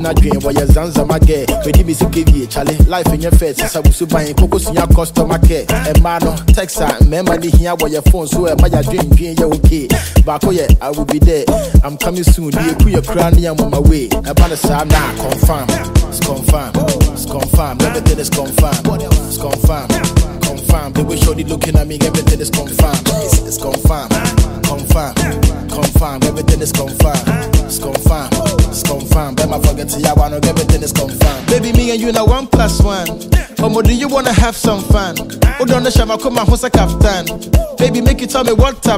na dwen wɔyɛ zanzama gɛ bɛdi me sika wie kyale life nyɛ fɛ sisa busu ban koko sua customer care ɛma no tex a mmarima ne hia wɔyɛ phone so ɛma yɛadwendwen yɛ okay baako yɛ i will be there. I'm coming soon. Deɛ ku yɛ kora ne on my way. Eh, Ɛba no saa na confirm. It's confirm. It's confirm. Everything is confirm. It's confirm. Confirm. The way shorty looking at me everything is confirm. It's, it's confirm. Everything is confirm but my forget to everything is confirm baby me and you now one plus one Omo, do you wanna have some fun? Hold on, the shama my hosa kaftan. Baby, make you tell me what up.